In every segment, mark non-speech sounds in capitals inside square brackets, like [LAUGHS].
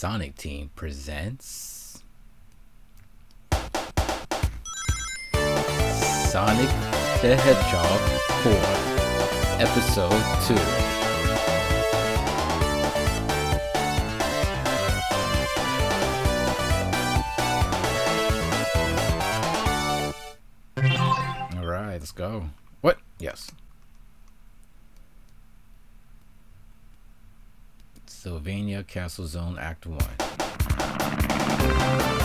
Sonic Team presents Sonic the Hedgehog 4 Episode 2 Alright, let's go. What? Yes. Sylvania Castle Zone Act 1.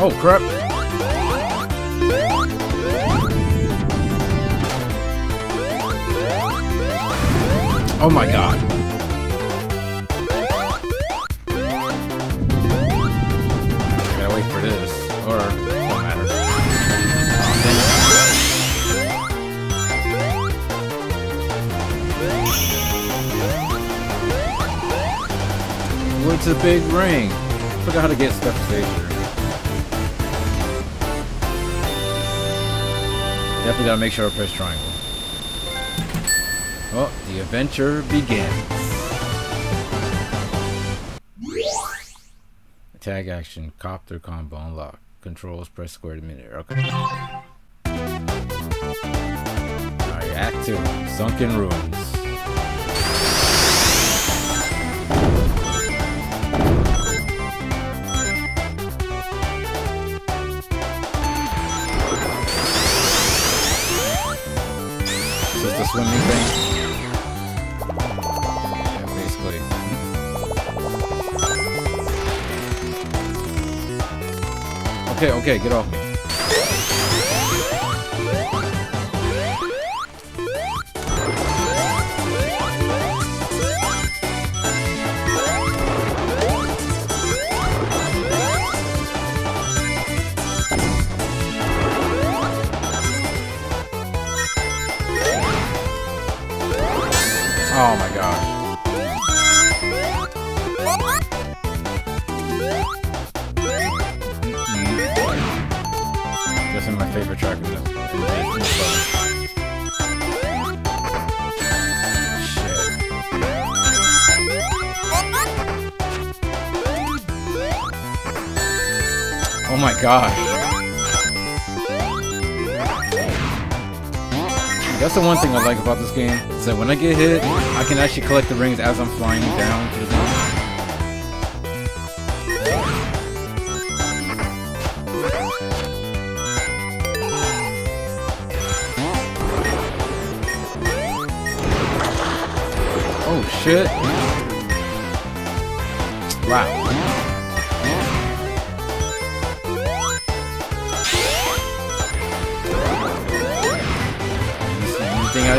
Oh crap. Oh my god. Gotta wait for this. Or, don't matter. What's a big ring? Forgot how to get stuff stationary. Definitely gotta make sure I press triangle. Oh, the adventure begins. Tag action, copter combo unlock. Controls, press square to minute. Okay. Alright, Act 2. Sunken Ruins. Swimming thing? Okay, okay, get off me. That's the one thing I like about this game. Is that when I get hit, I can actually collect the rings as I'm flying down to the ground. Oh shit. Wow.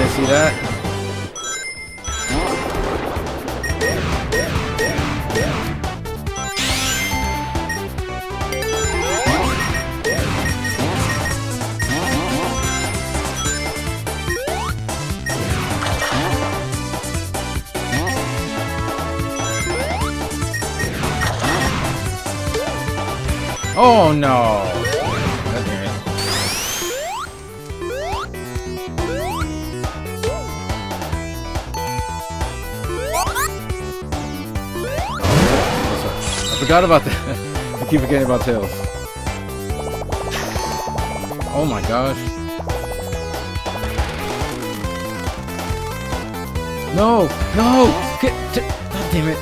See that? Oh no! Forgot about that. [LAUGHS] I keep forgetting about Tails. Oh my gosh. No! No! Get, God damn it.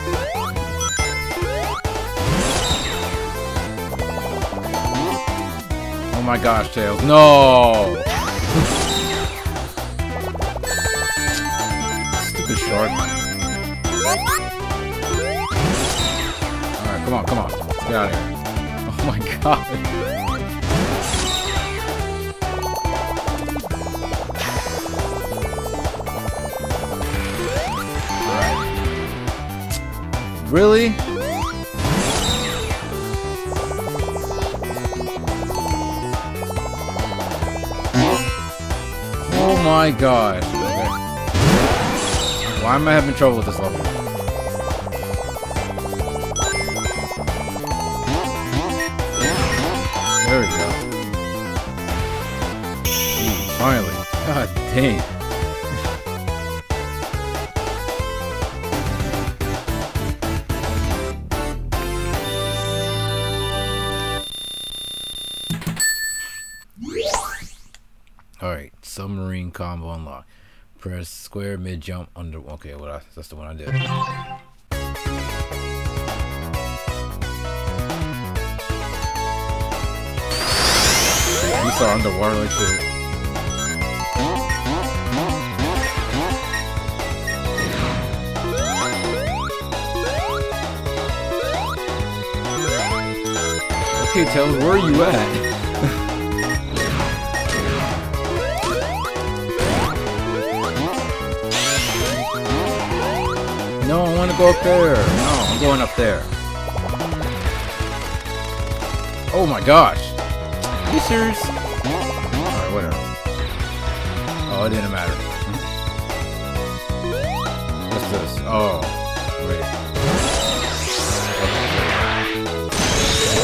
Oh my gosh, Tails. No! Come on. Let's get out of here. Oh my god. Really? Oh my gosh. Okay. Why am I having trouble with this level? God. Alright, submarine combo unlock. Press square mid jump under. Okay, I, that's the one I did. You saw underwater like shit. Okay, Tails, where are you at? No, I want to go up there. No, I'm going up there. Oh my gosh. Are you serious? Alright, whatever. Oh, it didn't matter. What's this? Oh, wait.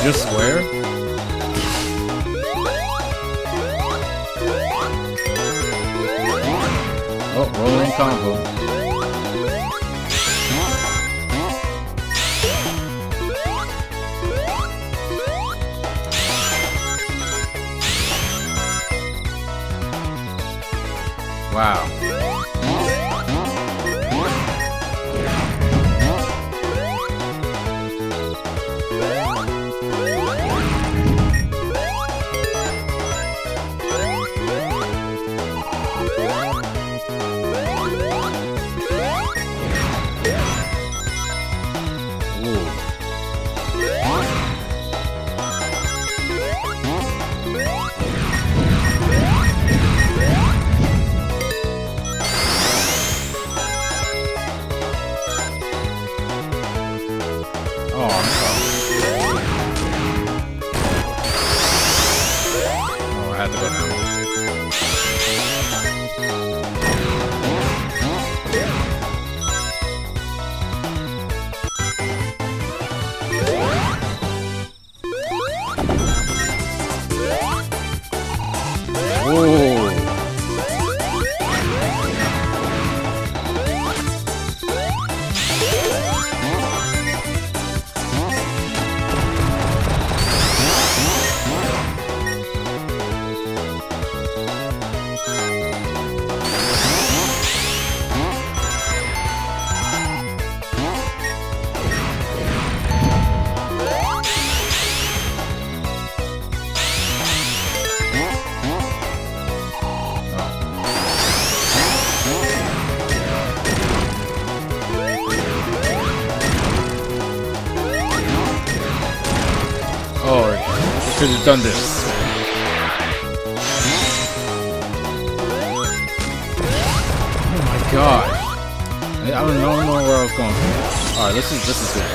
Just square? Oh, rolling combo. Wow. Done this. Oh my god. I don't know, know where I was going. Alright, this is this is good.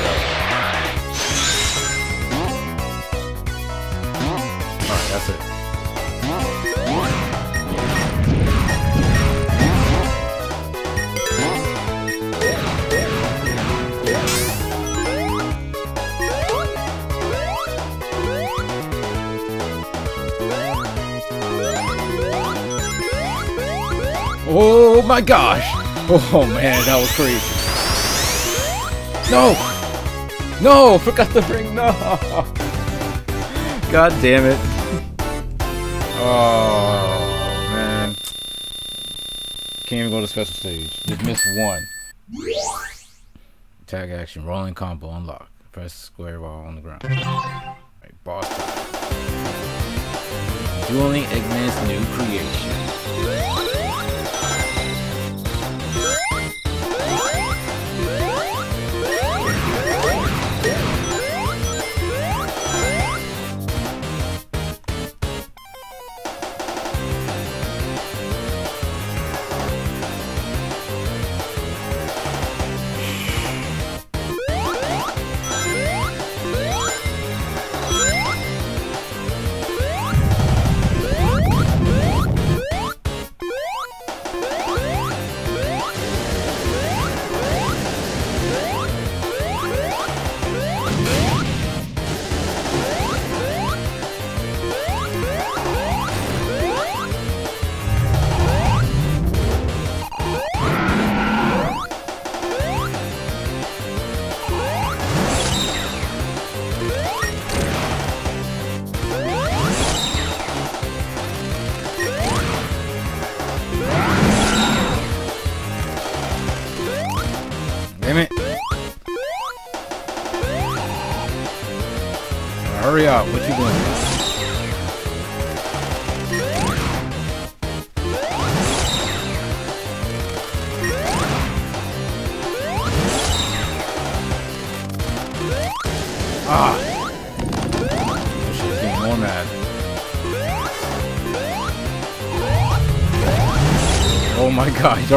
My gosh! Oh man, that was crazy. No! No! Forgot the ring, no! God damn it. Oh man. Can't even go to special stage. Just missed one. Tag action, rolling combo unlock. Press square while on the ground. Right, boss. Dueling Eggman's new creation.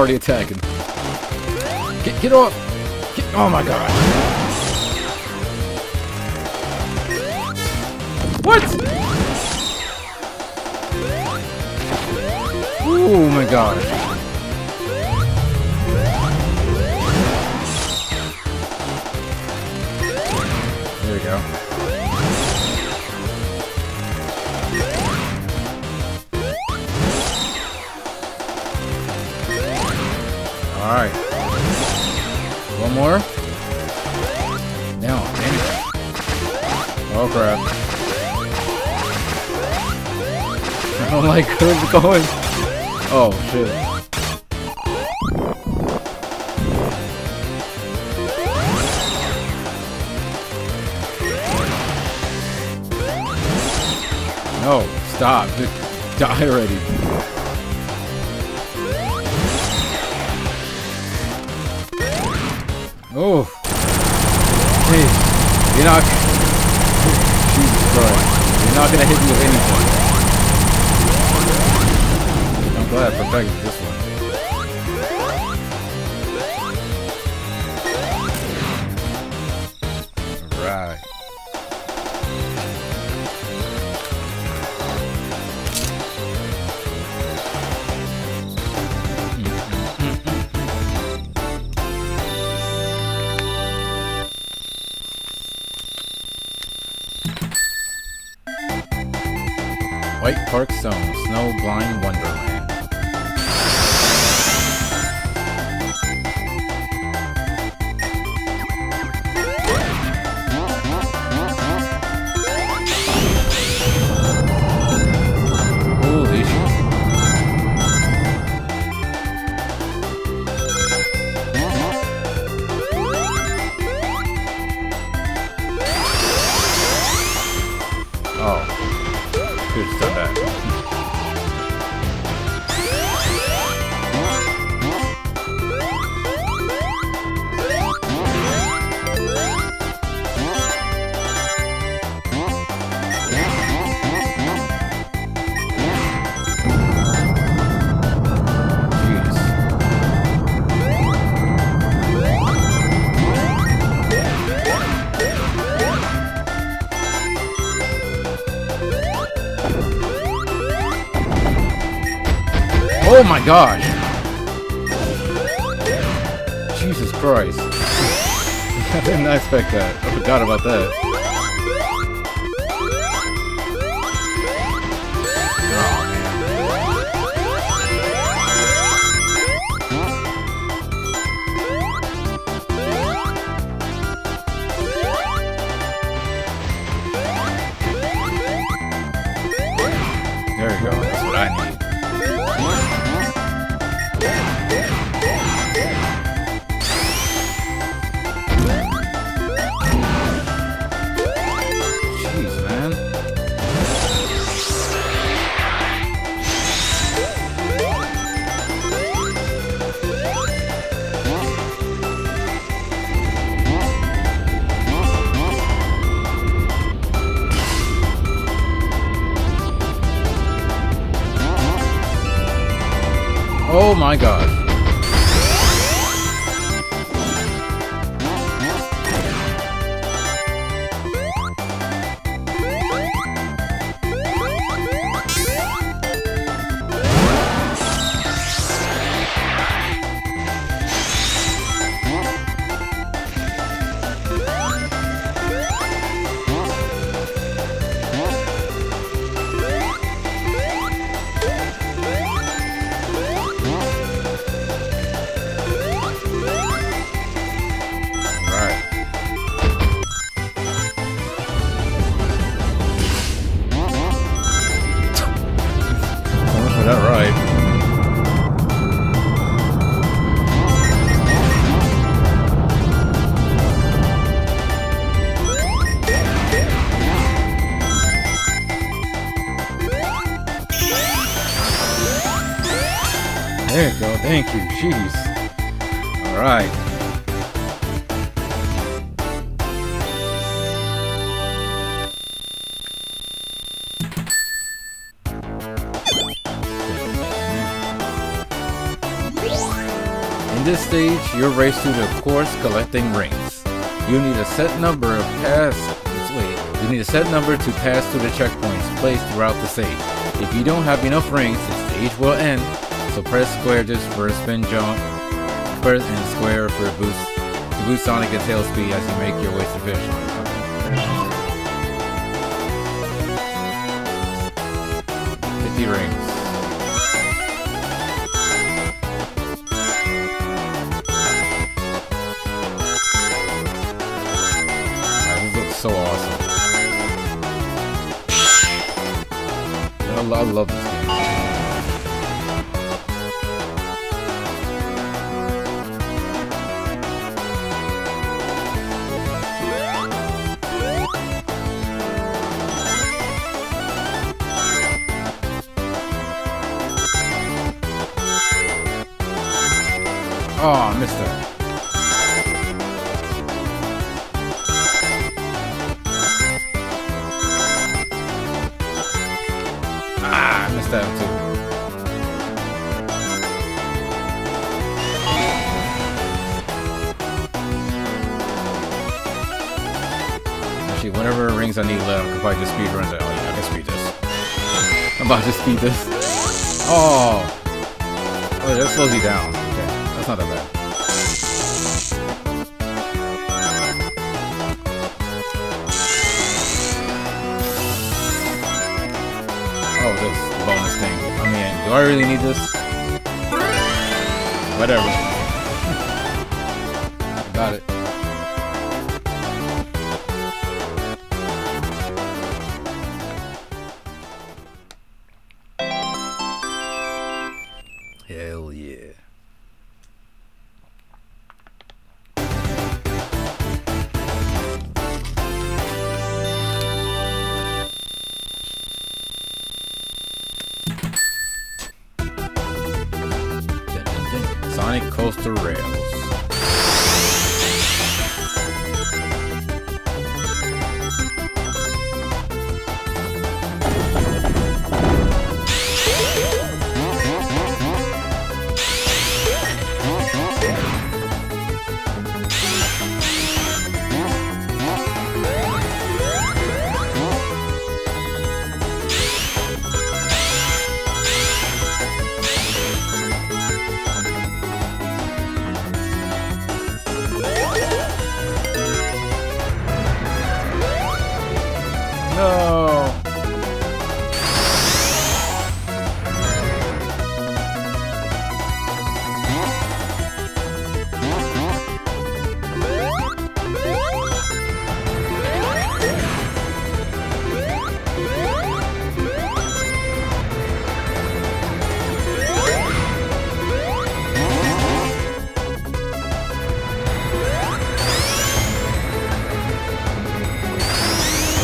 Already attacking. Get, get off! Get, oh my god! What? Oh my god. Alright. One more. No, damn it. Oh crap. I don't like it's going. Oh shit. No, stop. Die already. Not gonna hit you with anything. I'm glad I perfected this one. Zone, Jeez. All right. In this stage, you're race through the course collecting rings. You need a set number of pass. Wait, you need a set number to pass through the checkpoints placed throughout the stage. If you don't have enough rings, the stage will end so press square just for a spin jump, press and square for a boost. To boost Sonic and tail speed as you make your way to finish that. Ah, missed that too. Actually, whatever rings I need left, I can probably just speed run. Oh yeah, I can speed this. I'm about to speed this. Oh! Oh, that slows you down. Really need this? Whatever.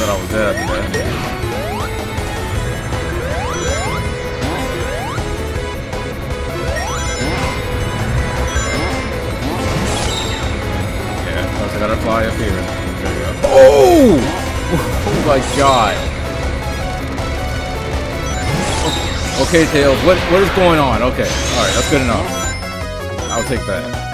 that I was at today. I gotta fly up here. Go. Oh! Oh my god. Okay, Tails, what, what is going on? Okay, alright, that's good enough. I'll take that.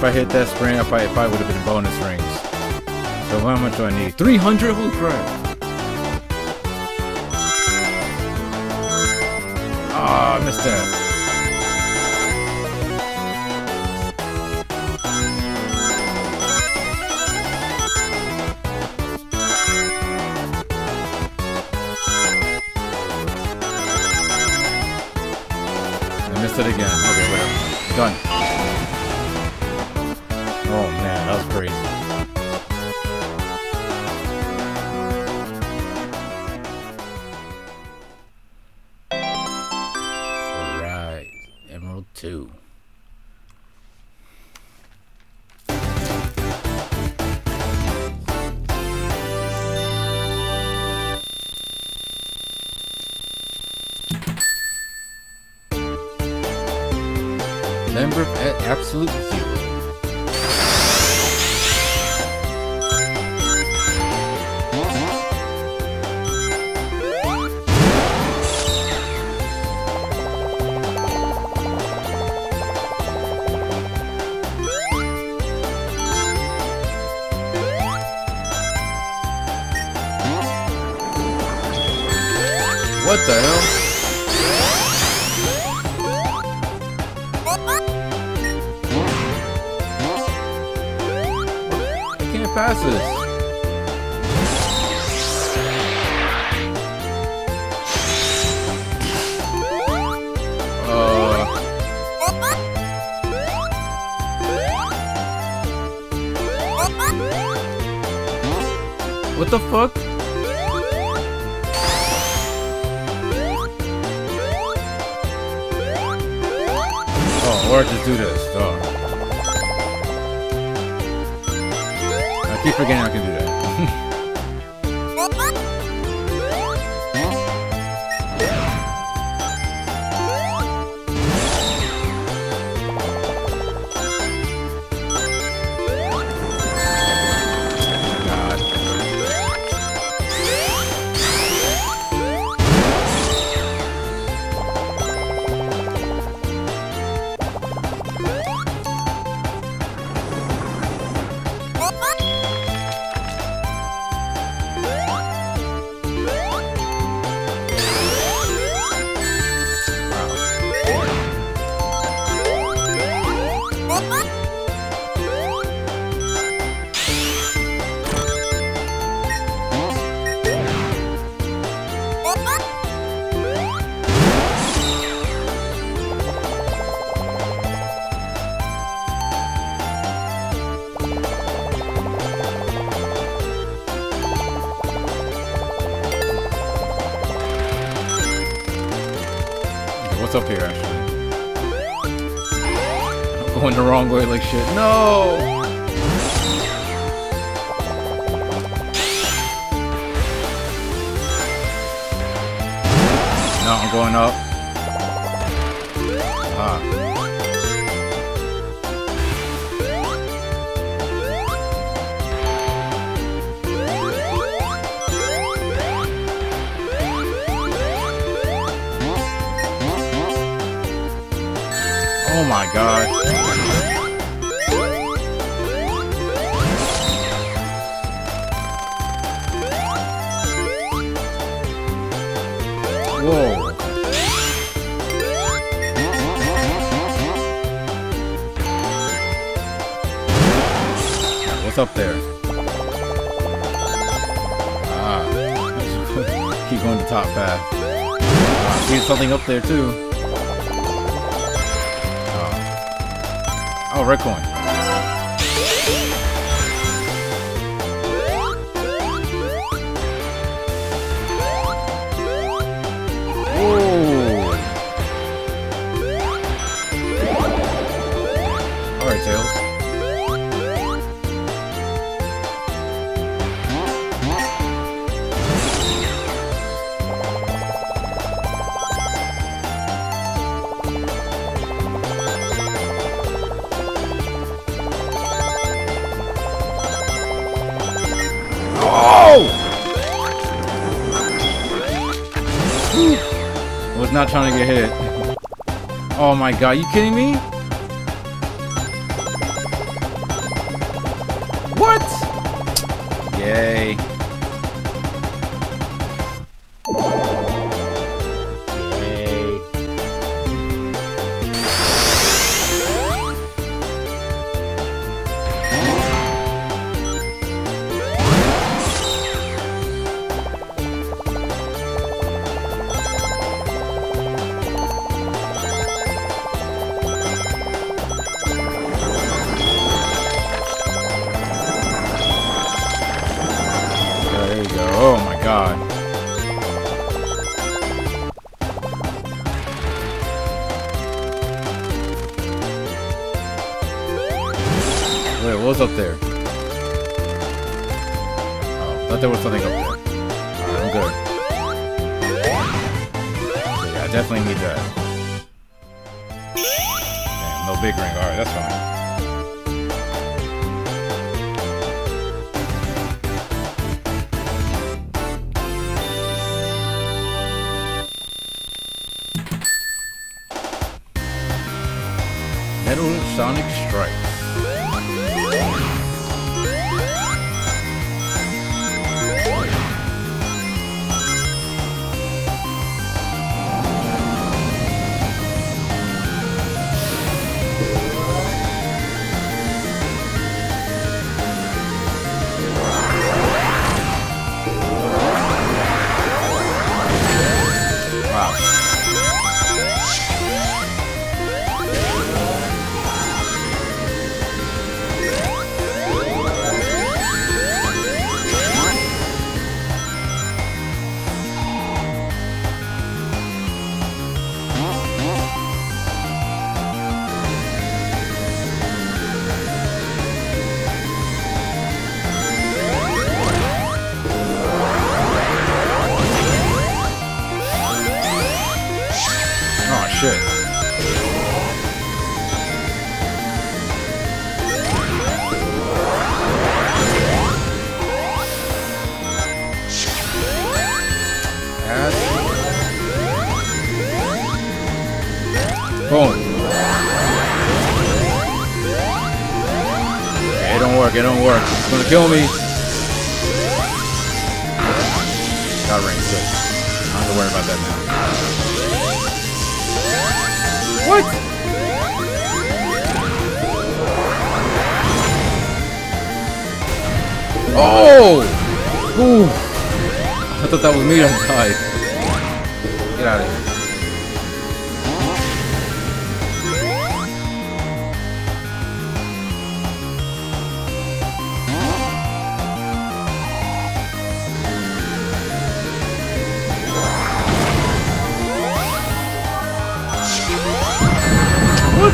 if I hit that spring, I probably, probably would have been bonus rings. So how much do I need? 300? Holy crap! Ah, oh, I missed that. again. Okay, whatever. Done. The wrong way like shit. No! No, I'm going up. My god. Whoa. What's up there? Ah. [LAUGHS] Keep going to top path. Ah, see something up there too. Oh, red coin. My god, you kidding me? Thought there was something up there. Alright, I'm good. Yeah, I definitely need that. Damn, no big ring. Alright, that's fine.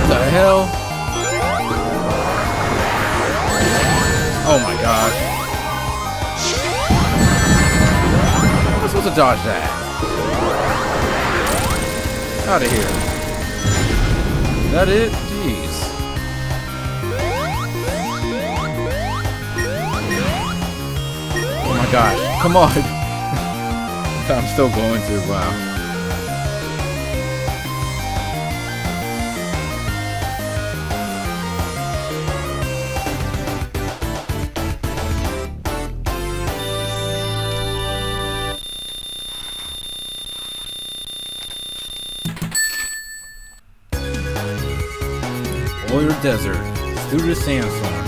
The hell? Oh my god. I'm supposed to dodge that. Out of here. That it? Jeez. Oh my gosh. Come on. [LAUGHS] I'm still going to. Wow. Desert through the sandstorm.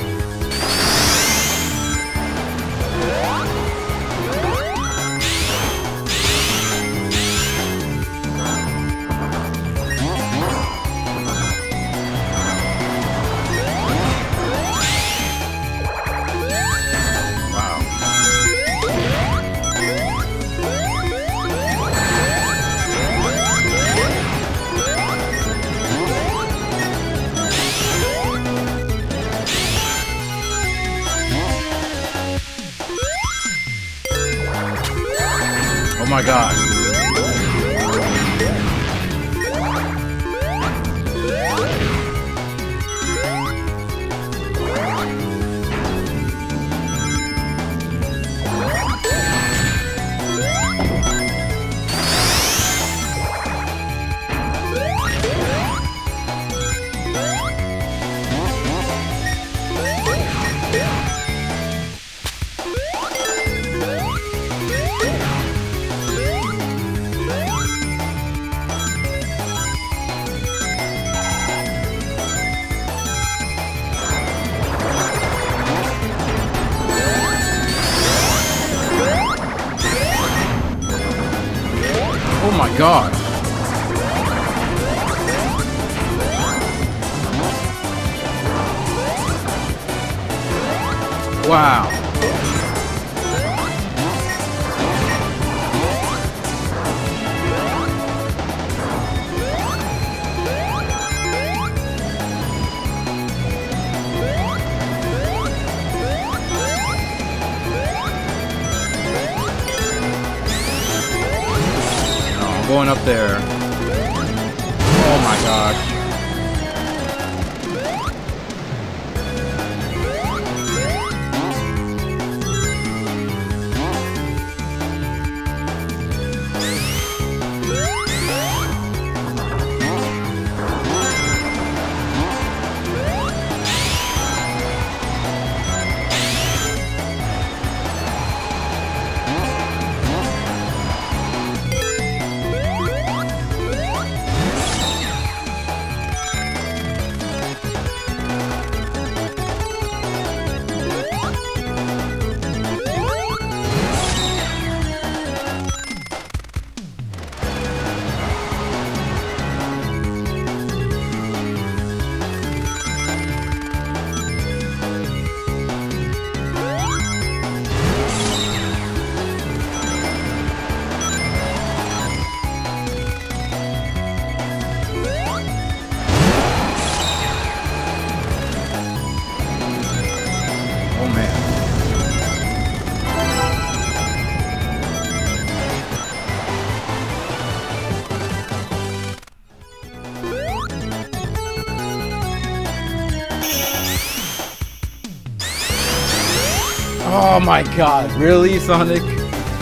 Going up there. Oh my gosh. My god, really, Sonic?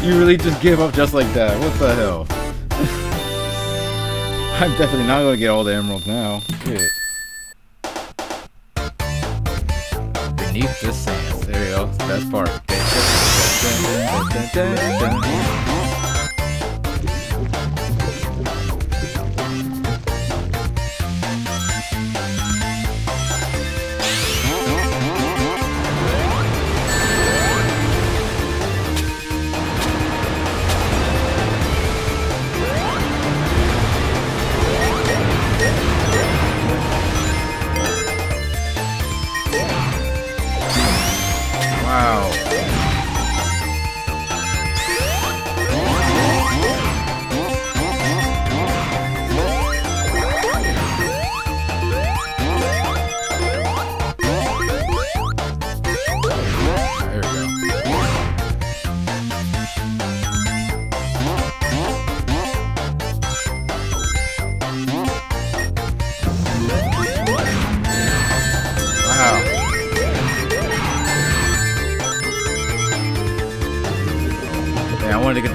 You really just give up just like that? What the hell? [LAUGHS] I'm definitely not gonna get all the emeralds now. Shit. Beneath the sands. There you go. Best part.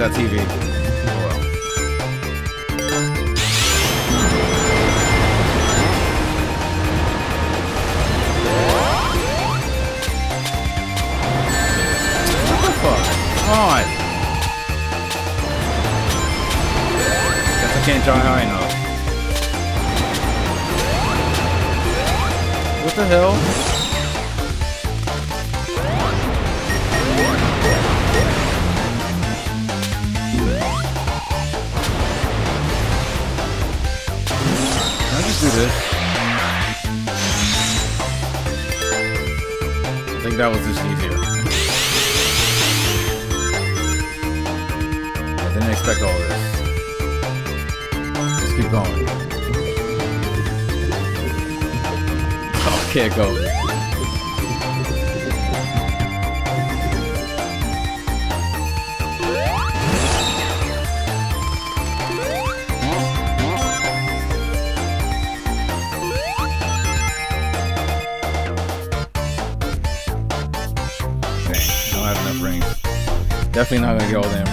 That's TV. definitely not going to get all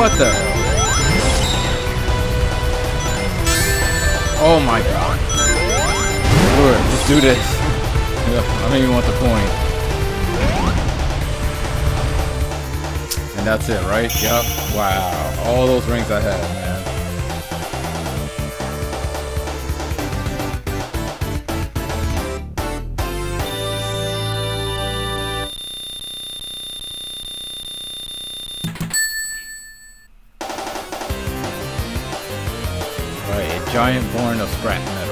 What the? Oh my god. Lord, just do this. I don't even want the point. And that's it, right? Yep. Wow. All those rings I had, man. giant born of scrap metal.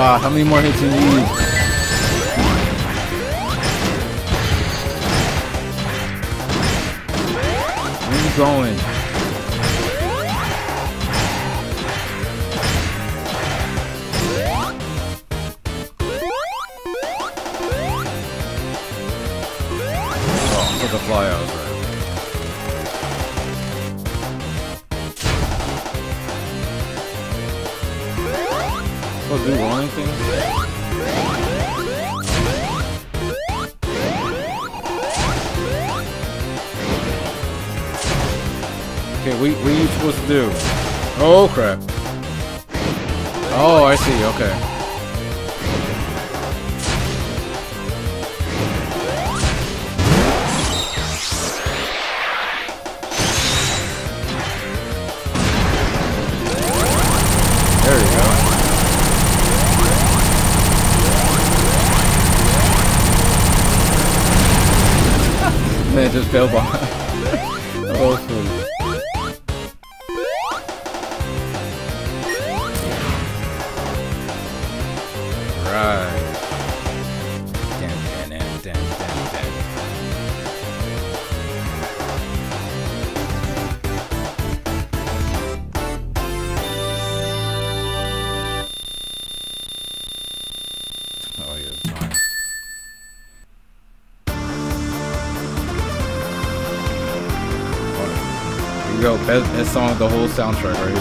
god, how many more hits do you need? Where are you going? the whole soundtrack right here.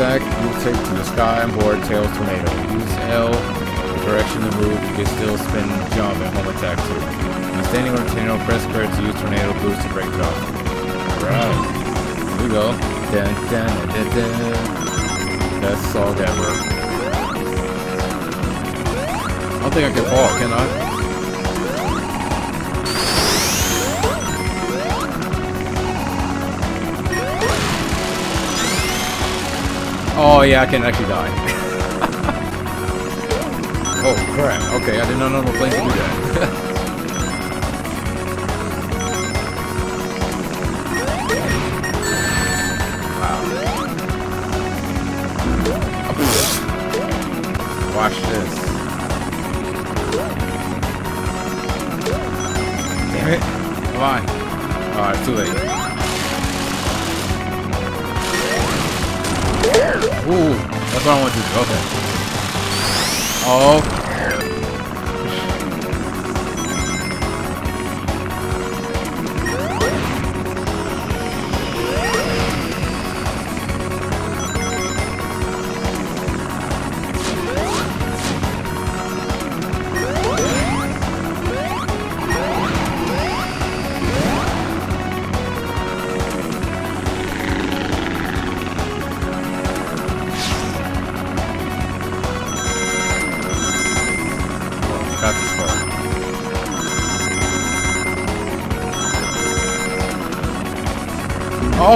Act, move tape to the sky and board Tails Tornado. Use L for direction to move. You can still spin, jump, and home attack too. When standing on Tornado, press square to use Tornado boost to break it off. Right. Here we go. Dun, dun, dun, dun, dun. Best song ever. I don't think I can fall, can I? Oh yeah, I can actually die. [LAUGHS] oh crap, okay, I did not know the plane could do that. [LAUGHS]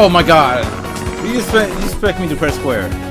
Oh my god! You expect you expect me to press square?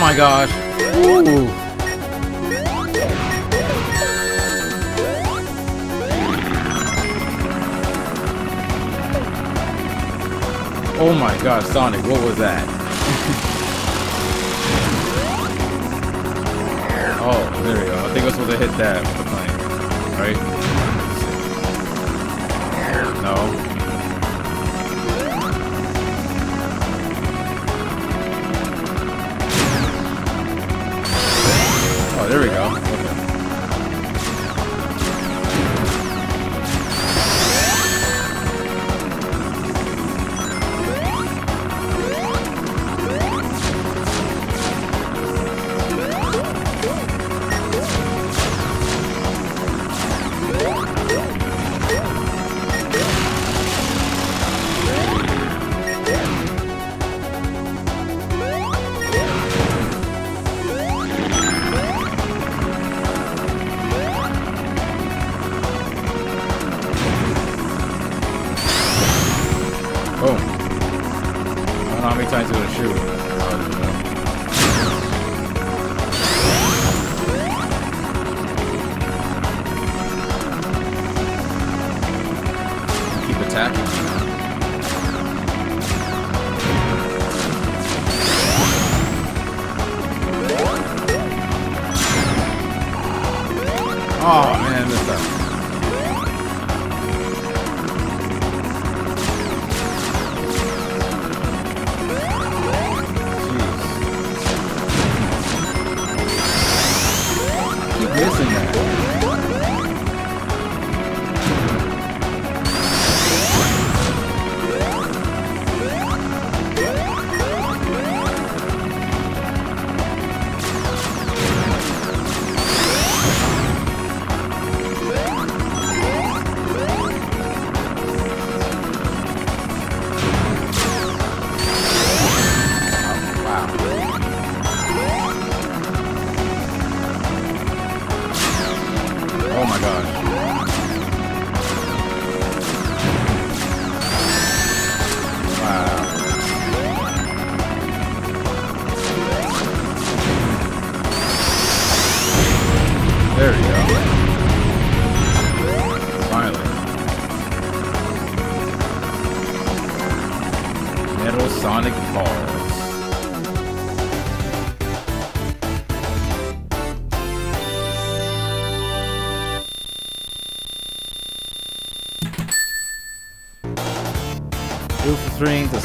My gosh.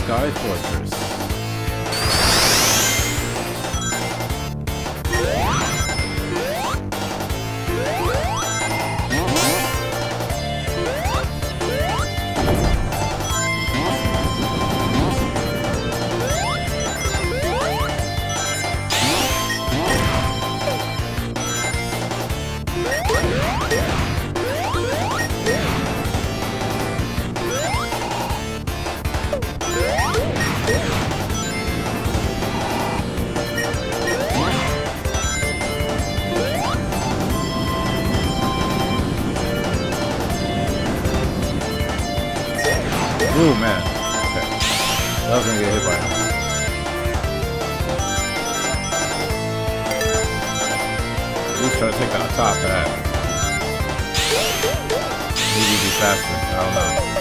Infiltrating Ooh, man. Okay. That was gonna get hit by him. At try to take out top hat. Maybe be faster. I don't know.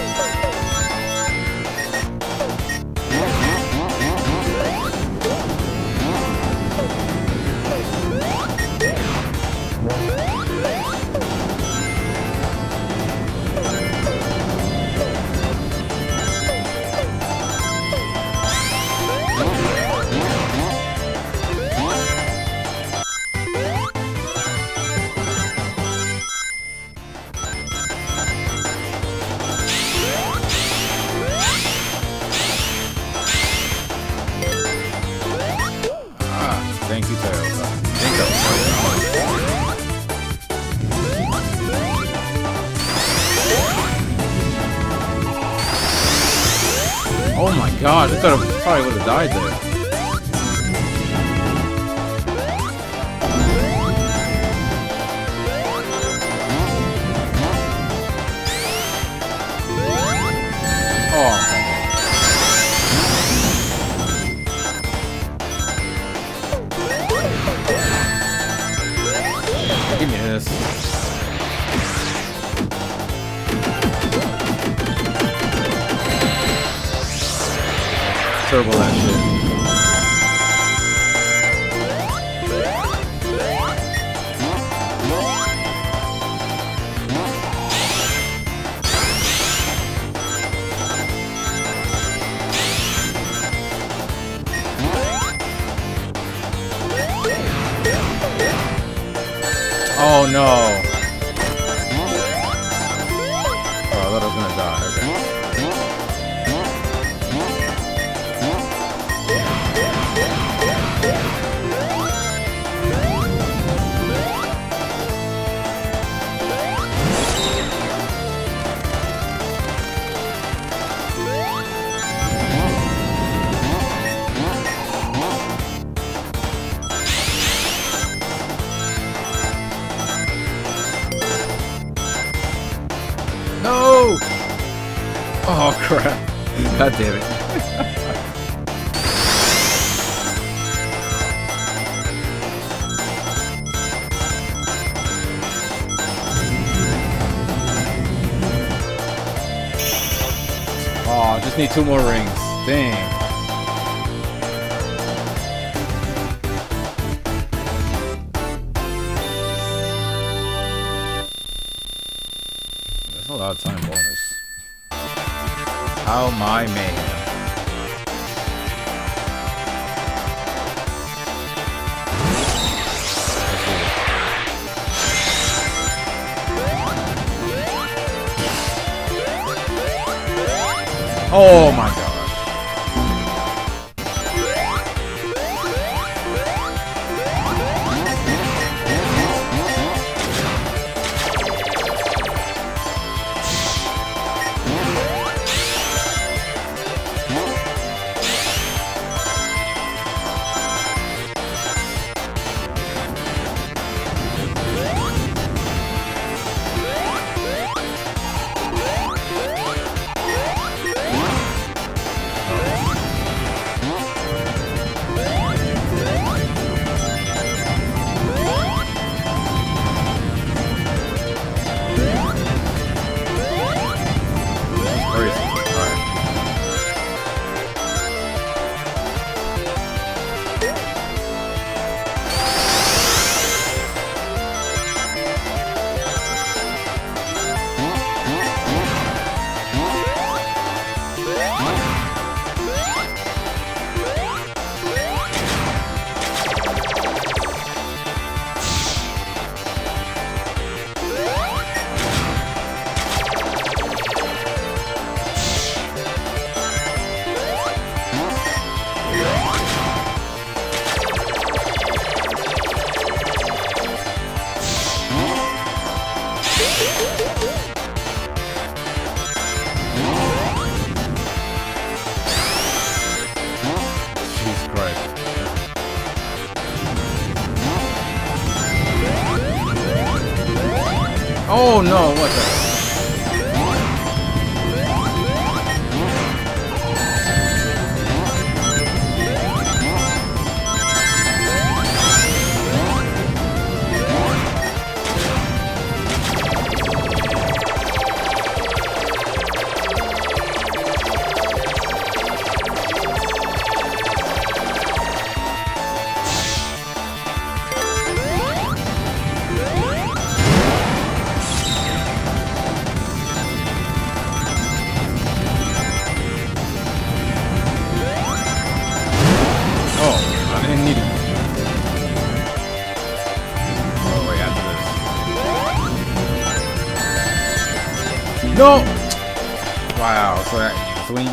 oh, just need two more rings. Dang. That's a lot of time bonus. How my man. Oh my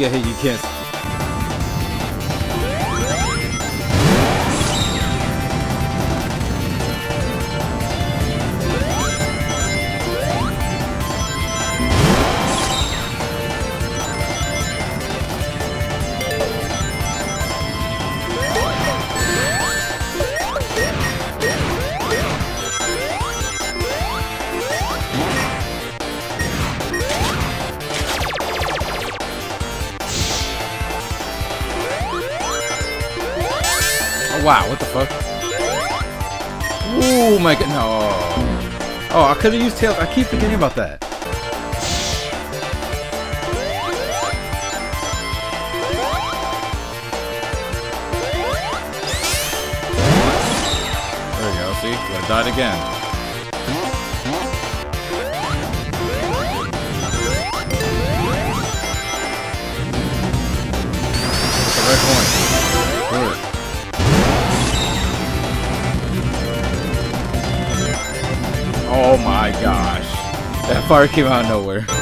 get hit, you can't. Because he used tails. I keep forgetting about that. There we go. See? I died again. park him out of nowhere.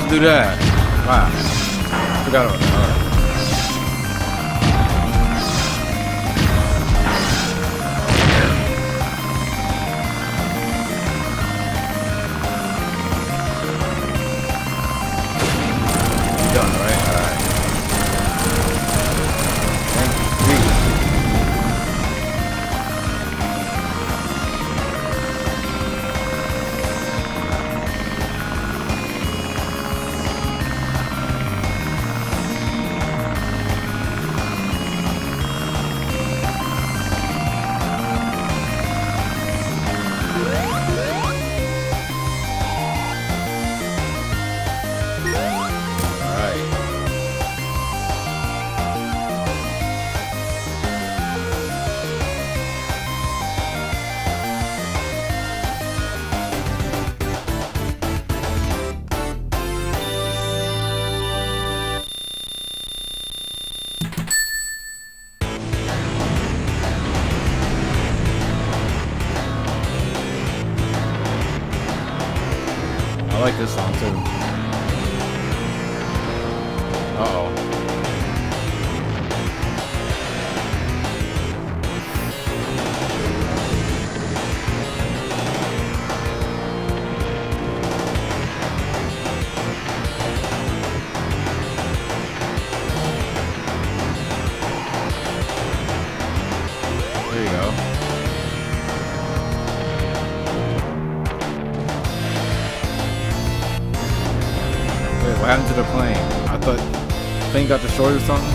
To do that. Destroyed or something?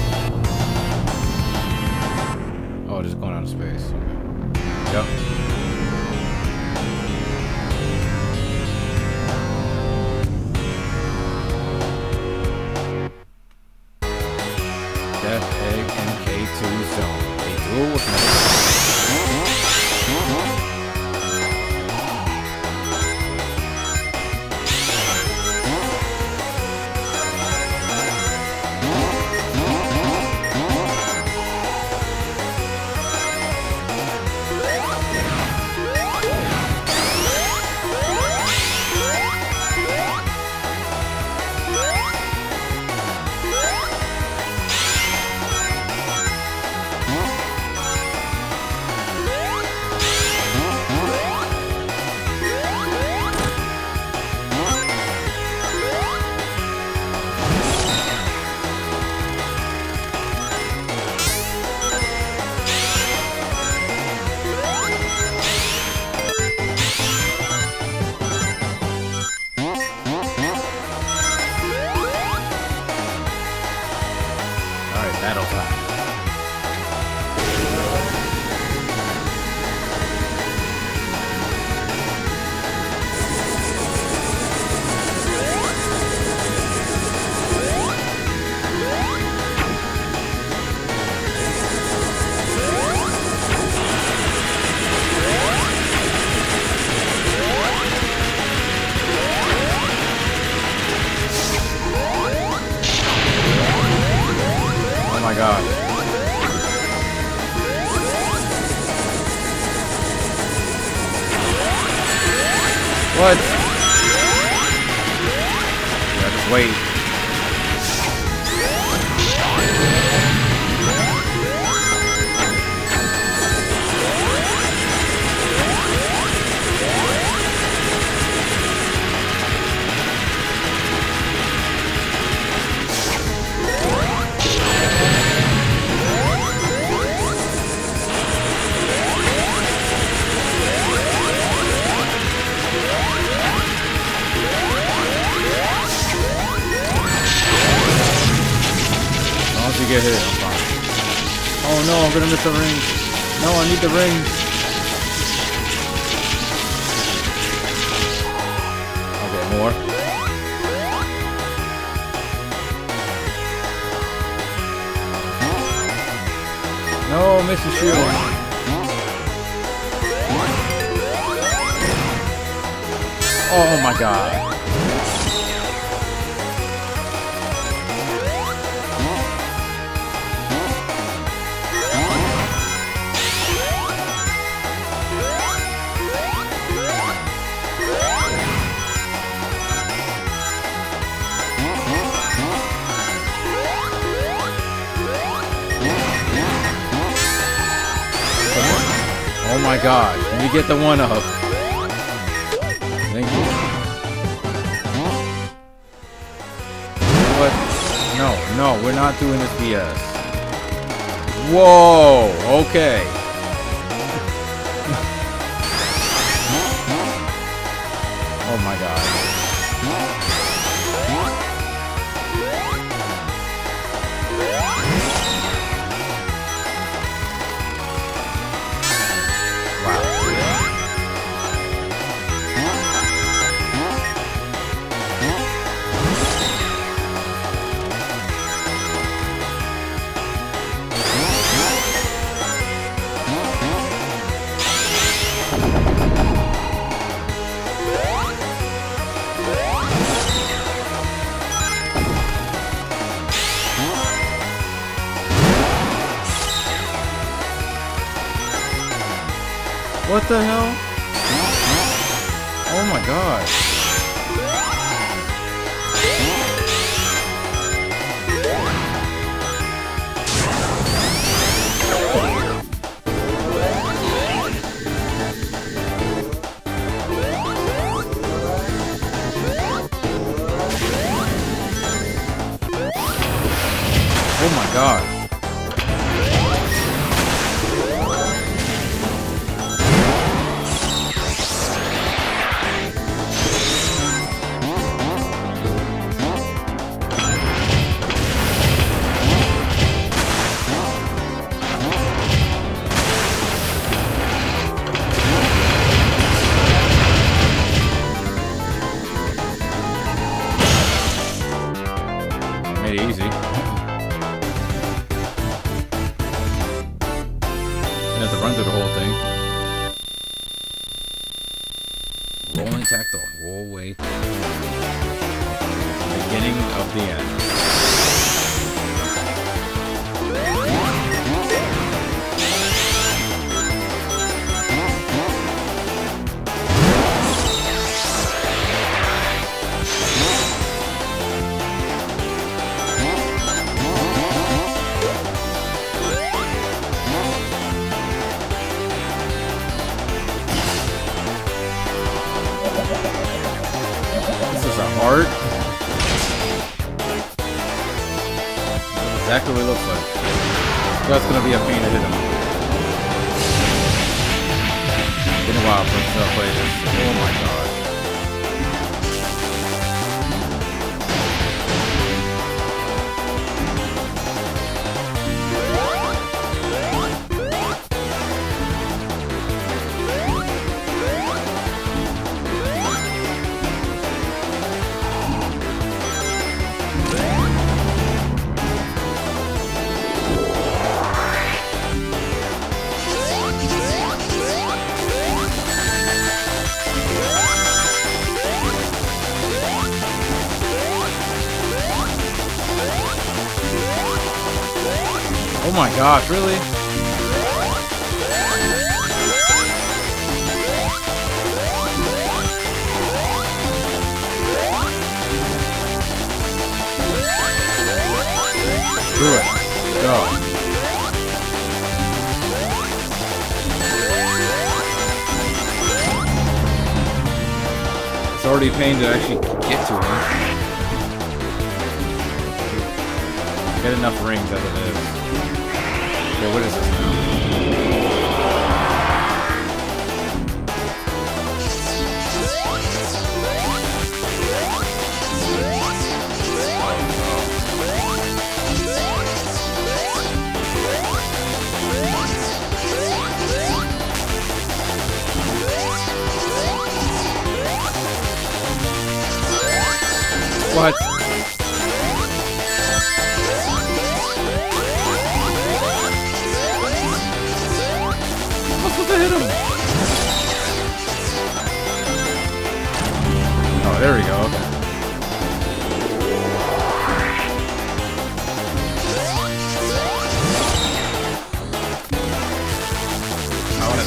The ring. No, I need the ring. Okay, more. No, the shield. Oh my god. Oh my god, let me get the one up. Thank you. What? No, no, we're not doing this BS. Whoa, okay. Beginning of the end.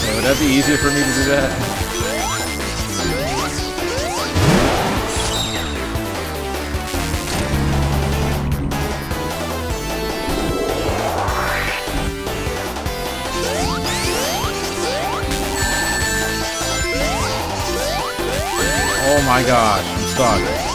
It would that be easier for me to do that. Oh my gosh, I'm stuck.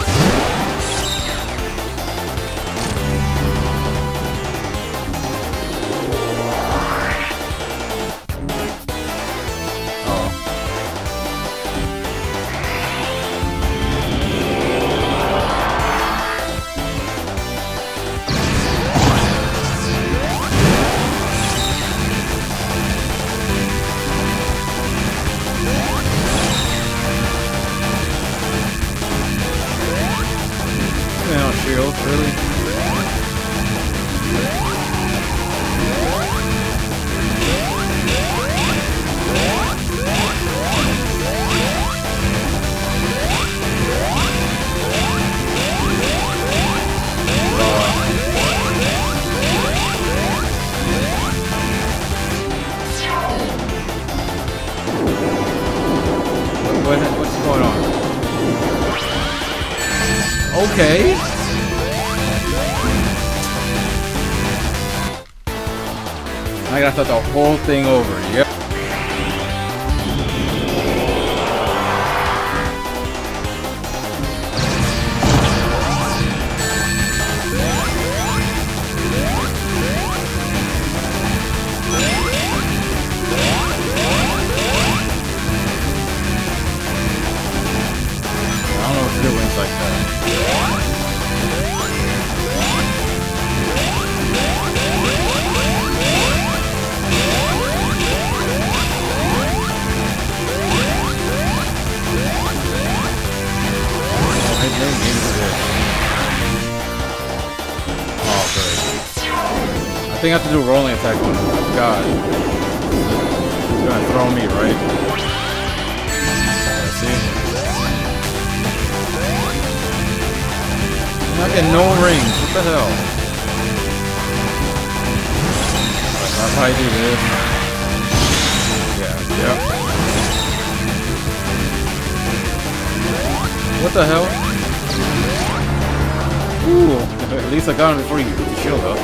around before you use the shield, though.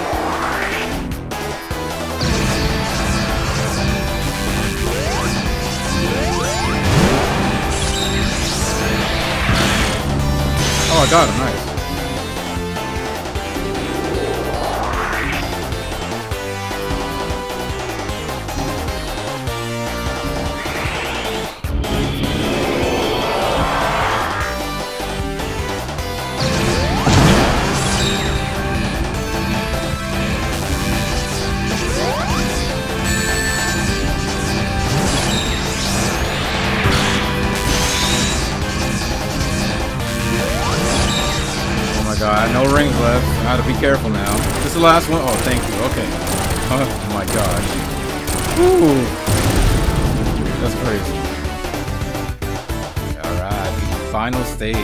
Oh, I got him, nice. the last one? Oh, thank you. Okay. Oh my gosh. Ooh. That's crazy. Alright. Final stage.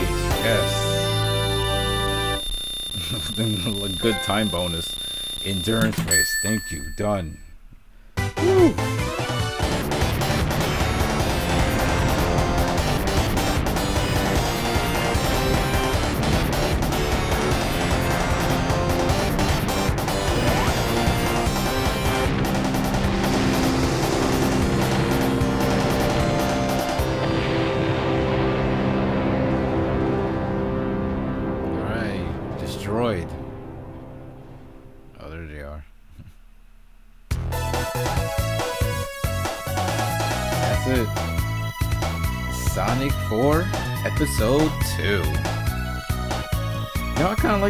Yes. [LAUGHS] Good time bonus. Endurance race. Thank you. Done. Ooh.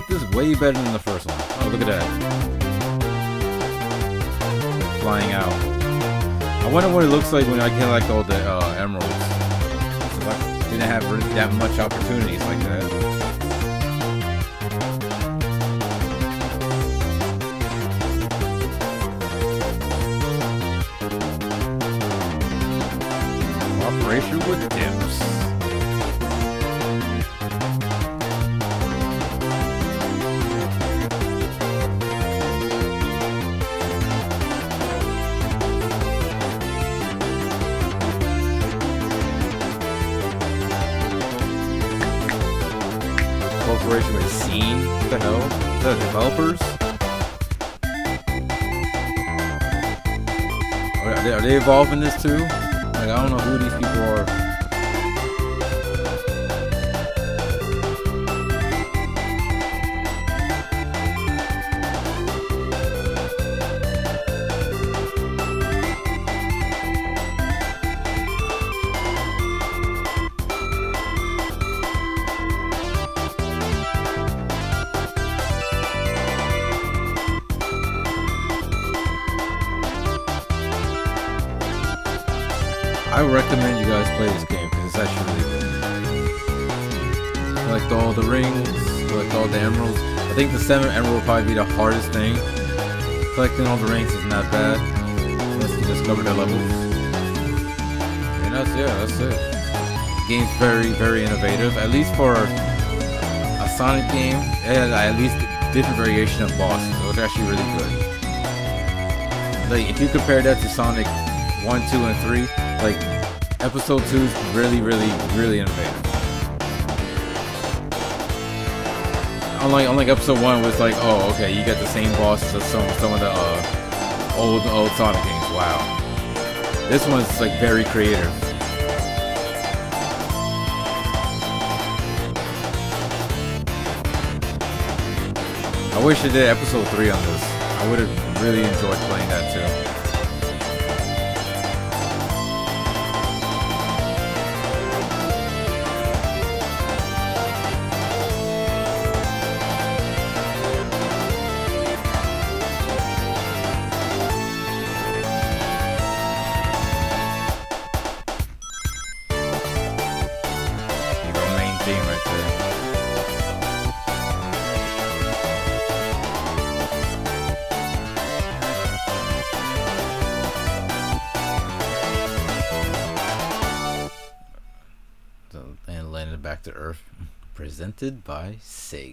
Like this way better than the first one. Oh, look at that. Flying out. I wonder what it looks like when I like all the uh, emeralds. I didn't have that much opportunities like that. Recommend you guys play this game because it's actually really good. Collect all the rings, collect all the emeralds. I think the seventh emerald will probably be the hardest thing. Collecting all the rings is not bad. Unless you discover the levels. And that's yeah, that's it. The game's very, very innovative. At least for a Sonic game, it has at least different variation of bosses. So it's actually really good. Like if you compare that to Sonic 1, 2, and 3, like episode 2 is really, really, really innovative. Unlike, unlike episode 1 was like, oh, okay, you get the same bosses as some, some of the uh, old, old Sonic games. Wow. This one's like very creative. I wish I did episode 3 on this. I would have really enjoyed playing that too.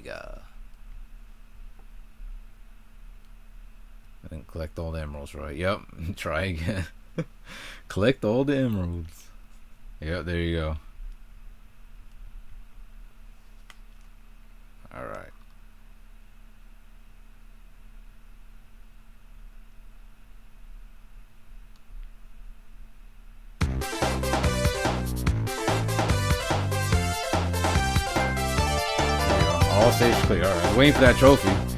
Sega. And collect all the emeralds, right? Yep. [LAUGHS] Try again. [LAUGHS] collect all the emeralds. Yep, there you go. Alright. All stage clear. Alright. Waiting for that trophy.